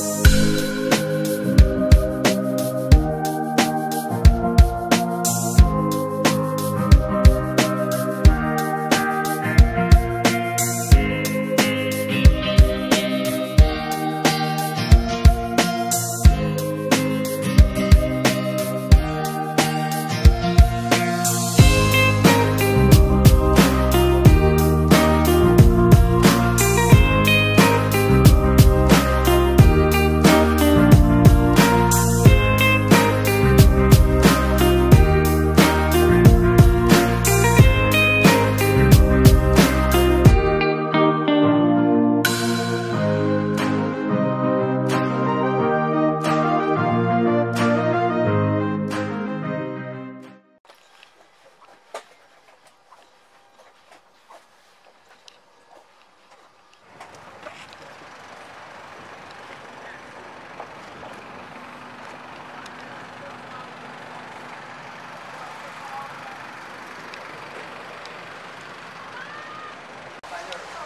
Música Bye.